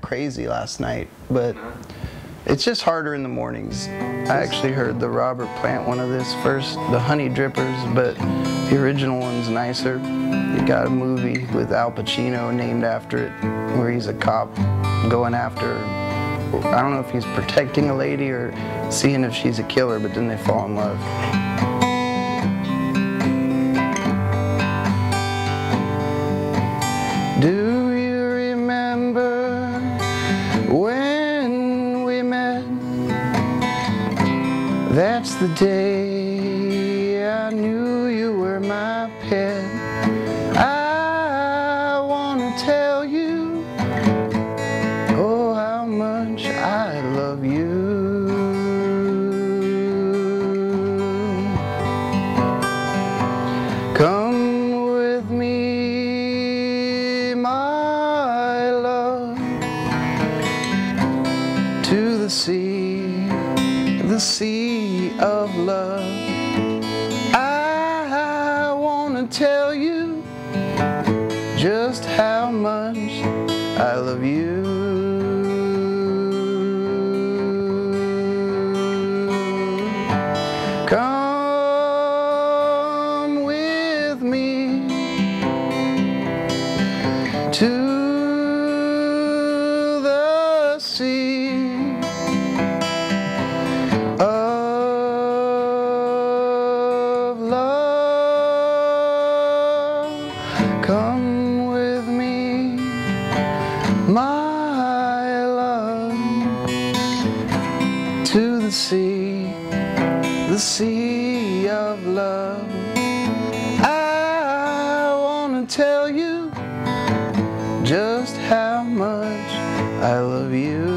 crazy last night, but it's just harder in the mornings. I actually heard the Robert Plant one of this first, the Honeydrippers, but the original one's nicer. You got a movie with Al Pacino named after it, where he's a cop going after, I don't know if he's protecting a lady or seeing if she's a killer, but then they fall in love. Do That's the day I knew you were my pet. I want to tell you, oh, how much I love you. Come with me, my love, to the sea, the sea of love. I want to tell you just how much I love you. Come with me to the sea Come with me, my love, to the sea, the sea of love. I want to tell you just how much I love you.